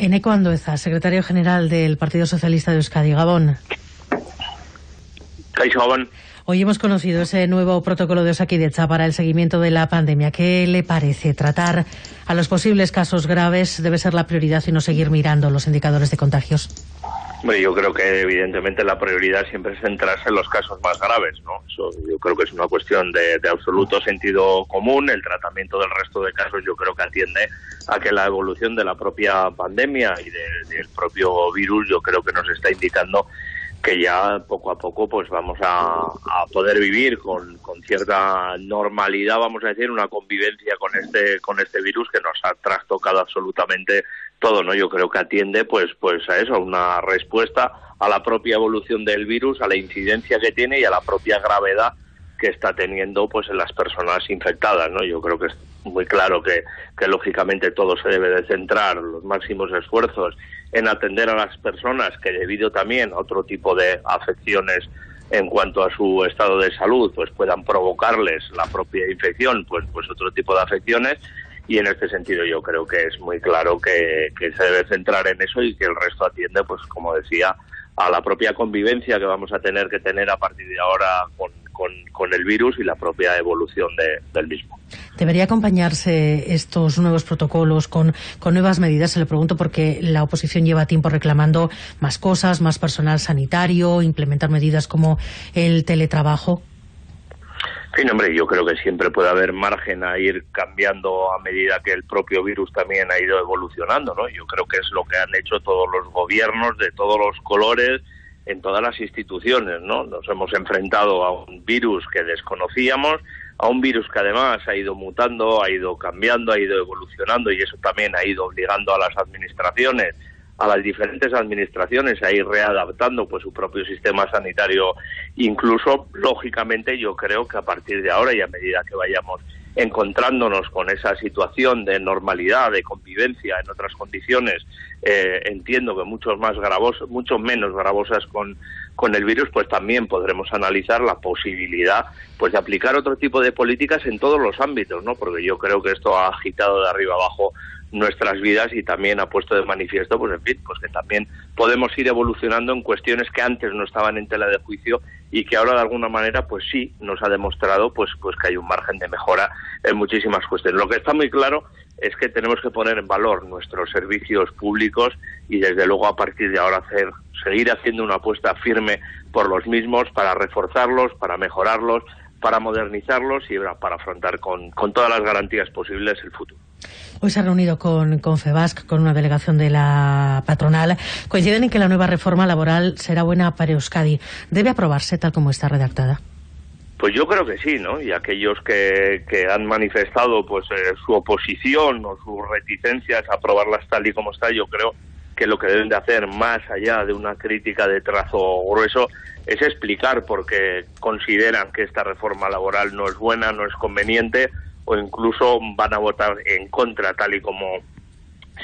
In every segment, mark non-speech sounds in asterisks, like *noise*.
Eneco Andueza, secretario general del Partido Socialista de Euskadi, Gabón. Gabón. Hoy hemos conocido ese nuevo protocolo de Osakidecha para el seguimiento de la pandemia. ¿Qué le parece? Tratar a los posibles casos graves debe ser la prioridad y no seguir mirando los indicadores de contagios. Yo creo que evidentemente la prioridad siempre es centrarse en los casos más graves, ¿no? Eso yo creo que es una cuestión de, absoluto sentido común. El tratamiento del resto de casos yo creo que atiende a que la evolución de la propia pandemia y del propio virus yo creo que nos está indicando que ya poco a poco pues vamos a, poder vivir con, con, cierta normalidad, vamos a decir, una convivencia con este con este virus que nos ha trastocado absolutamente todo, ¿no? Yo creo que atiende pues pues a eso, a una respuesta a la propia evolución del virus, a la incidencia que tiene y a la propia gravedad que está teniendo pues en las personas infectadas, ¿no? Yo creo que muy claro que, lógicamente todo se debe de centrar los máximos esfuerzos en atender a las personas que debido también a otro tipo de afecciones en cuanto a su estado de salud pues puedan provocarles la propia infección pues pues otro tipo de afecciones y en este sentido yo creo que es muy claro que se debe centrar en eso y que el resto atiende pues como decía a la propia convivencia que vamos a tener que tener a partir de ahora con, con, el virus y la propia evolución del mismo. ¿Debería acompañarse estos nuevos protocolos con, con nuevas medidas? Se lo pregunto porque la oposición lleva tiempo reclamando más cosas, más personal sanitario, implementar medidas como el teletrabajo. Sí, hombre, yo creo que siempre puede haber margen a ir cambiando a medida que el propio virus también ha ido evolucionando, ¿no? Yo creo que es lo que han hecho todos los gobiernos de todos los colores en todas las instituciones, ¿no? Nos hemos enfrentado a un virus que desconocíamos, a un virus que además ha ido mutando, ha ido cambiando, ha ido evolucionando y eso también ha ido obligando a las administraciones, a las diferentes administraciones a ir readaptando pues su propio sistema sanitario. Incluso, lógicamente, yo creo que a partir de ahora y a medida que vayamos encontrándonos con esa situación de normalidad, de convivencia en otras condiciones, eh, entiendo que muchos más gravos, mucho menos gravosas con, con el virus, pues también podremos analizar la posibilidad pues de aplicar otro tipo de políticas en todos los ámbitos, ¿no? Porque yo creo que esto ha agitado de arriba abajo nuestras vidas y también ha puesto de manifiesto, pues en fin, pues que también podemos ir evolucionando en cuestiones que antes no estaban en tela de juicio y que ahora de alguna manera, pues sí, nos ha demostrado, pues, pues que hay un margen de mejora en muchísimas cuestiones. Lo que está muy claro es que tenemos que poner en valor nuestros servicios públicos y desde luego a partir de ahora hacer, seguir haciendo una apuesta firme por los mismos para reforzarlos, para mejorarlos, para modernizarlos y para afrontar con, con todas las garantías posibles el futuro. Hoy se ha reunido con, con FEBASC, con una delegación de la patronal. Coinciden en que la nueva reforma laboral será buena para Euskadi. ¿Debe aprobarse tal como está redactada? Pues yo creo que sí, ¿no? Y aquellos que, que han manifestado pues eh, su oposición o sus reticencias a aprobarlas tal y como está, yo creo que lo que deben de hacer más allá de una crítica de trazo grueso es explicar por qué consideran que esta reforma laboral no es buena, no es conveniente o incluso van a votar en contra tal y como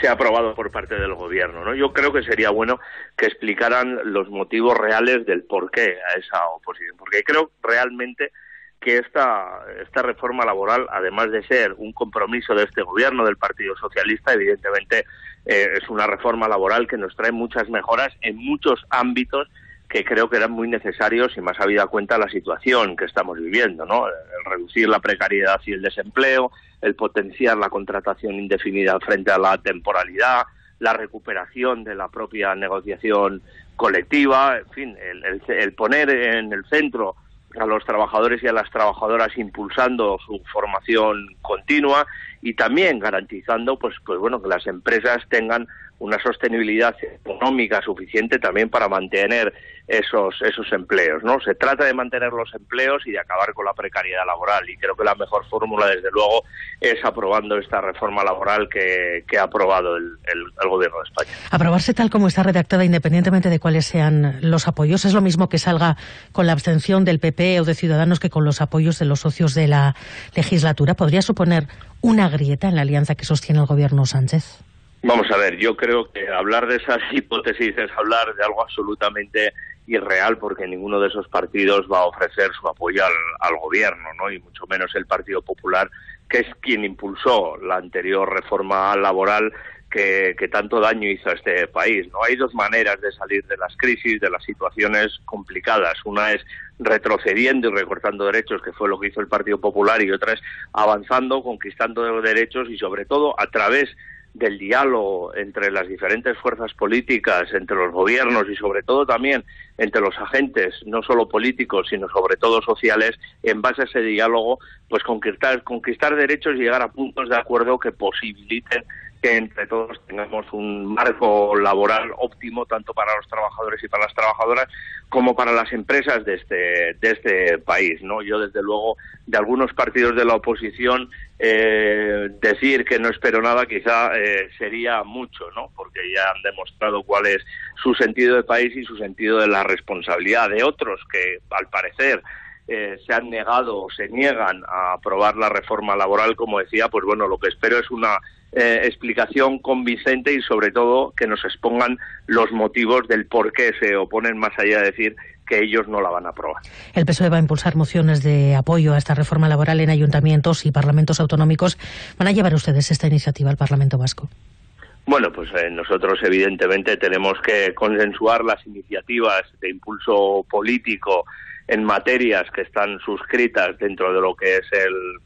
se ha aprobado por parte del gobierno. ¿no? Yo creo que sería bueno que explicaran los motivos reales del porqué a esa oposición, porque creo realmente que esta, esta reforma laboral, además de ser un compromiso de este gobierno, del Partido Socialista, evidentemente eh, es una reforma laboral que nos trae muchas mejoras en muchos ámbitos que creo que eran muy necesarios y más habida cuenta la situación que estamos viviendo, ¿no? El reducir la precariedad y el desempleo, el potenciar la contratación indefinida frente a la temporalidad, la recuperación de la propia negociación colectiva, en fin, el, el poner en el centro a los trabajadores y a las trabajadoras impulsando su formación continua y también garantizando pues pues bueno que las empresas tengan una sostenibilidad económica suficiente también para mantener esos esos empleos, ¿no? Se trata de mantener los empleos y de acabar con la precariedad laboral y creo que la mejor fórmula desde luego es aprobando esta reforma laboral que, ha aprobado el, el, gobierno de España. Aprobarse tal como está redactada independientemente de cuáles sean los apoyos es lo mismo que salga con la abstención del PP o de Ciudadanos que con los apoyos de los socios de la legislatura. ¿Podría suponer una grieta en la alianza que sostiene el gobierno Sánchez? Vamos a ver, yo creo que hablar de esas *laughs* hipótesis es hablar de algo absolutamente irreal porque ninguno de esos partidos va a ofrecer su apoyo al, gobierno, ¿no? Y mucho menos el Partido Popular, que es quien impulsó la anterior reforma laboral que, que, tanto daño hizo a este país. No hay dos maneras de salir de las crisis, de las situaciones complicadas. Una es retrocediendo y recortando derechos, que fue lo que hizo el Partido Popular, y otra es avanzando, conquistando derechos y sobre todo a través del diálogo entre las diferentes fuerzas políticas, entre los gobiernos y sobre todo también entre los agentes, no solo políticos, sino sobre todo sociales, en base a ese diálogo, pues conquistar, conquistar derechos y llegar a puntos de acuerdo que posibiliten que entre todos tengamos un marco laboral óptimo tanto para los trabajadores y para las trabajadoras como para las empresas de este de este país yo desde luego de algunos partidos de la oposición eh, decir que no espero nada quizá eh, sería mucho no porque ya han demostrado cuál es su sentido de país y su sentido de la responsabilidad de otros que al parecer eh, se han negado o se niegan a aprobar la reforma laboral, como decía, pues bueno, lo que espero es una eh, explicación convincente y sobre todo que nos expongan los motivos del por qué se oponen más allá de decir que ellos no la van a aprobar. El PSOE va a impulsar mociones de apoyo a esta reforma laboral en ayuntamientos y parlamentos autonómicos. ¿Van a llevar ustedes esta iniciativa al Parlamento Vasco? Bueno, pues eh, nosotros evidentemente tenemos que consensuar las iniciativas de impulso político en materias que están suscritas dentro de lo que es el,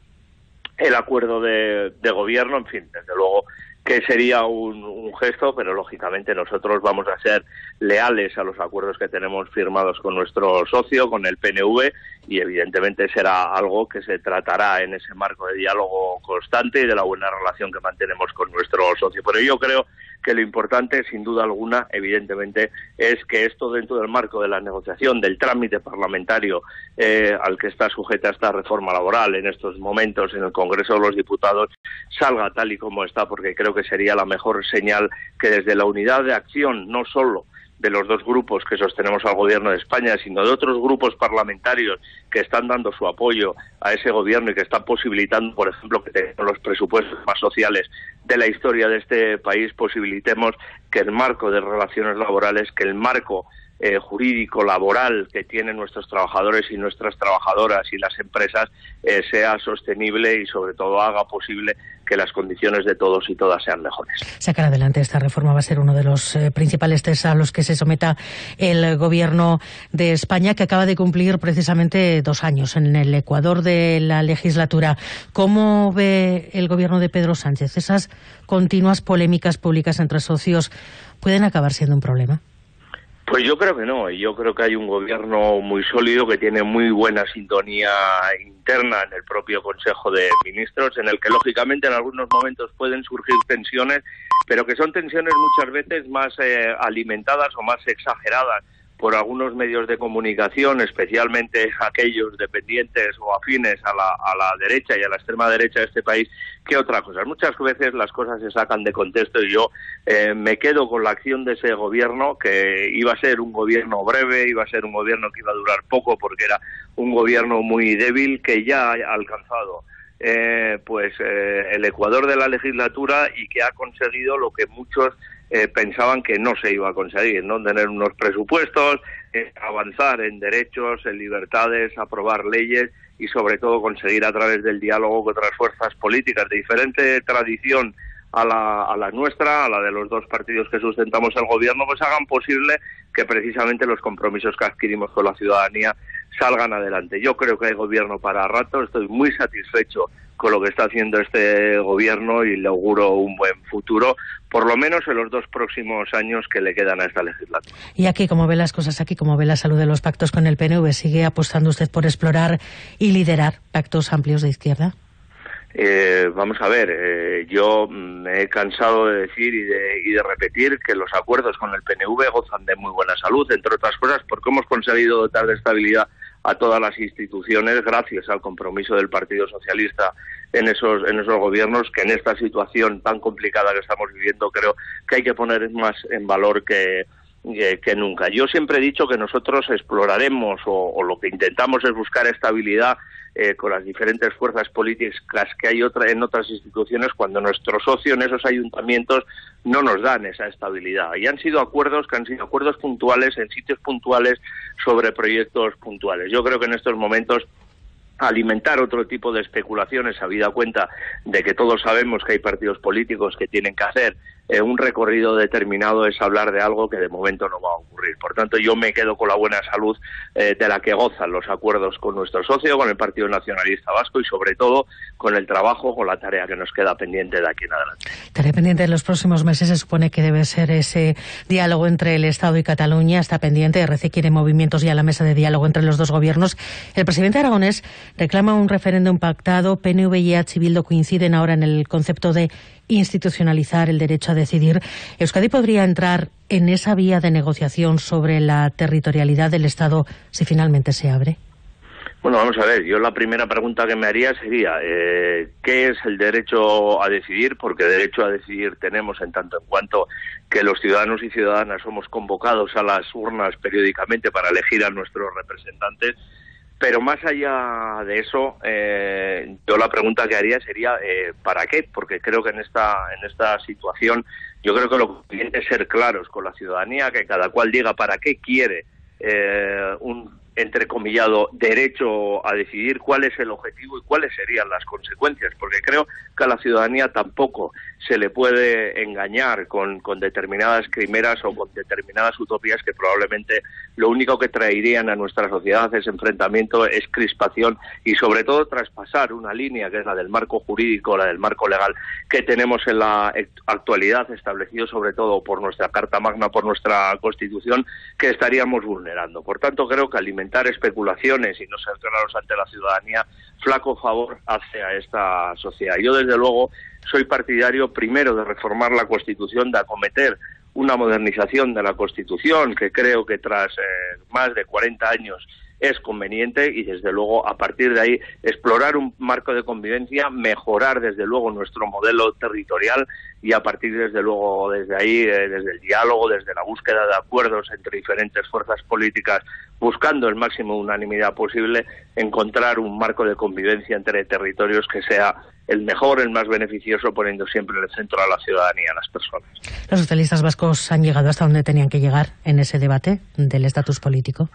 el acuerdo de, de gobierno. En fin, desde luego que sería un, un, gesto, pero lógicamente nosotros vamos a ser leales a los acuerdos que tenemos firmados con nuestro socio, con el PNV, y evidentemente será algo que se tratará en ese marco de diálogo constante y de la buena relación que mantenemos con nuestro socio. Pero yo creo que lo importante, sin duda alguna, evidentemente, es que esto dentro del marco de la negociación, del trámite parlamentario eh, al que está sujeta esta reforma laboral en estos momentos en el Congreso de los Diputados, salga tal y como está, porque creo que sería la mejor señal que desde la unidad de acción, no solo de los dos grupos que sostenemos al gobierno de España, sino de otros grupos parlamentarios que están dando su apoyo a ese gobierno y que están posibilitando, por ejemplo, que los presupuestos más sociales de la historia de este país, posibilitemos que el marco de relaciones laborales, que el marco eh, jurídico laboral que tienen nuestros trabajadores y nuestras trabajadoras y las empresas eh, sea sostenible y sobre todo haga posible que las condiciones de todos y todas sean mejores. Sacar adelante esta reforma va a ser uno de los eh, principales test a los que se someta el gobierno de España, que acaba de cumplir precisamente dos años en el Ecuador de la legislatura. ¿Cómo ve el gobierno de Pedro Sánchez? ¿Esas continuas polémicas públicas entre socios pueden acabar siendo un problema? Pues yo creo que no. Yo creo que hay un gobierno muy sólido que tiene muy buena sintonía interna en el propio Consejo de Ministros, en el que lógicamente en algunos momentos pueden surgir tensiones, pero que son tensiones muchas veces más eh, alimentadas o más exageradas por algunos medios de comunicación, especialmente aquellos dependientes o afines a la, a la derecha y a la extrema derecha de este país, que otra cosa. Muchas veces las cosas se sacan de contexto y yo eh, me quedo con la acción de ese gobierno, que iba a ser un gobierno breve, iba a ser un gobierno que iba a durar poco porque era un gobierno muy débil que ya ha alcanzado eh, pues eh, el Ecuador de la legislatura y que ha conseguido lo que muchos eh, pensaban que no se iba a conseguir, ¿no? Tener unos presupuestos, eh, avanzar en derechos, en libertades, aprobar leyes y sobre todo conseguir a través del diálogo con otras fuerzas políticas de diferente tradición a la, a la nuestra, a la de los dos partidos que sustentamos el gobierno, pues hagan posible que precisamente los compromisos que adquirimos con la ciudadanía salgan adelante. Yo creo que hay gobierno para rato, estoy muy satisfecho con lo que está haciendo este gobierno y le auguro un buen futuro, por lo menos en los dos próximos años que le quedan a esta legislatura. Y aquí, como ve las cosas, aquí, como ve la salud de los pactos con el PNV, ¿sigue apostando usted por explorar y liderar pactos amplios de izquierda? Eh, vamos a ver, eh, yo me he cansado de decir y de, y de repetir que los acuerdos con el PNV gozan de muy buena salud, entre otras cosas porque hemos conseguido dotar de estabilidad a todas las instituciones gracias al compromiso del Partido Socialista en esos en esos gobiernos que en esta situación tan complicada que estamos viviendo creo que hay que poner más en valor que que, nunca. Yo siempre he dicho que nosotros exploraremos o, o lo que intentamos es buscar estabilidad eh, con las diferentes fuerzas políticas que hay otra, en otras instituciones cuando nuestro socio en esos ayuntamientos no nos dan esa estabilidad. Y han sido acuerdos que han sido acuerdos puntuales en sitios puntuales sobre proyectos puntuales. Yo creo que en estos momentos alimentar otro tipo de especulaciones, habida cuenta de que todos sabemos que hay partidos políticos que tienen que hacer eh, un recorrido determinado es hablar de algo que de momento no va a ocurrir. Por tanto, yo me quedo con la buena salud eh, de la que gozan los acuerdos con nuestro socio, con el Partido Nacionalista Vasco y sobre todo con el trabajo, con la tarea que nos queda pendiente de aquí en adelante. Tarea pendiente en los próximos meses se supone que debe ser ese diálogo entre el Estado y Cataluña. Está pendiente, RC quiere movimientos ya a la mesa de diálogo entre los dos gobiernos. El presidente aragonés reclama un referéndum pactado. PNV y H. Bildu coinciden ahora en el concepto de institucionalizar el derecho a decidir. Euskadi podría entrar en esa vía de negociación sobre la territorialidad del Estado si finalmente se abre. Bueno, vamos a ver, yo la primera pregunta que me haría sería, eh, ¿qué es el derecho a decidir? Porque derecho a decidir tenemos en tanto en cuanto que los ciudadanos y ciudadanas somos convocados a las urnas periódicamente para elegir a nuestros representantes, pero más allá de eso, eh, yo la pregunta que haría sería, eh, ¿para qué? Porque creo que en esta, en esta situación, yo creo que lo que tiene que ser claros con la ciudadanía, que cada cual diga para qué quiere un entrecomillado, derecho a decidir cuál es el objetivo y cuáles serían las consecuencias, porque creo que a la ciudadanía tampoco se le puede engañar con, con determinadas crimeras o con determinadas utopías que probablemente lo único que traerían a nuestra sociedad es enfrentamiento, es crispación y sobre todo traspasar una línea que es la del marco jurídico, la del marco legal que tenemos en la actualidad establecido sobre todo por nuestra Carta Magna, por nuestra Constitución, que estaríamos vulnerando. Por tanto, creo que alimentar especulaciones y no ser claros ante la ciudadanía, flaco favor hace a esta sociedad. Yo, desde luego, soy partidario primero de reformar la Constitución, de acometer una modernización de la Constitución que creo que tras eh, más de 40 años es conveniente y desde luego a partir de ahí explorar un marco de convivencia, mejorar desde luego nuestro modelo territorial y a partir desde luego desde ahí, eh, desde el diálogo, desde la búsqueda de acuerdos entre diferentes fuerzas políticas, buscando el máximo unanimidad posible, encontrar un marco de convivencia entre territorios que sea el mejor, el más beneficioso, poniendo siempre en el centro a la ciudadanía, a las personas. ¿Los socialistas vascos han llegado hasta donde tenían que llegar en ese debate del estatus político?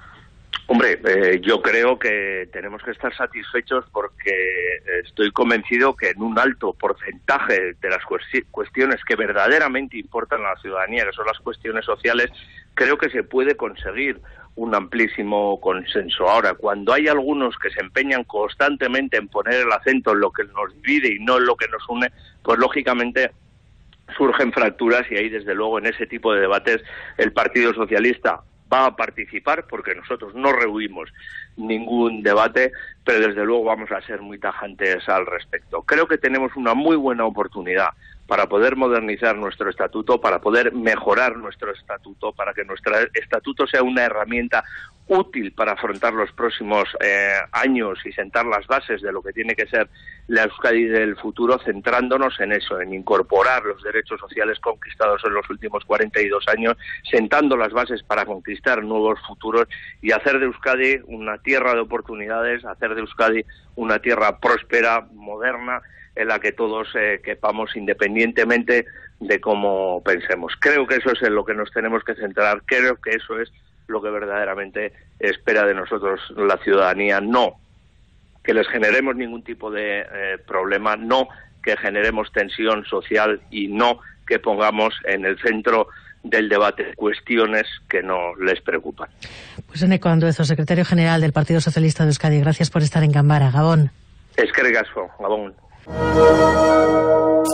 Hombre, eh, yo creo que tenemos que estar satisfechos porque estoy convencido que en un alto porcentaje de las cuestiones que verdaderamente importan a la ciudadanía, que son las cuestiones sociales, creo que se puede conseguir un amplísimo consenso. Ahora, cuando hay algunos que se empeñan constantemente en poner el acento en lo que nos divide y no en lo que nos une, pues lógicamente surgen fracturas y ahí desde luego en ese tipo de debates el Partido Socialista va a participar porque nosotros no rehuimos ningún debate, pero desde luego vamos a ser muy tajantes al respecto. Creo que tenemos una muy buena oportunidad para poder modernizar nuestro estatuto, para poder mejorar nuestro estatuto, para que nuestro estatuto sea una herramienta útil para afrontar los próximos eh, años y sentar las bases de lo que tiene que ser la Euskadi del futuro, centrándonos en eso, en incorporar los derechos sociales conquistados en los últimos 42 años, sentando las bases para conquistar nuevos futuros y hacer de Euskadi una tierra de oportunidades, hacer de Euskadi una tierra próspera, moderna, en la que todos eh, quepamos independientemente de cómo pensemos. Creo que eso es en lo que nos tenemos que centrar, creo que eso es lo que verdaderamente espera de nosotros la ciudadanía, no que les generemos ningún tipo de eh, problema, no que generemos tensión social y no que pongamos en el centro del debate cuestiones que no les preocupan. Pues Eneco Anduezo, secretario general del Partido Socialista de Euskadi, gracias por estar en Gambara. Gabón. Es que Gabón. you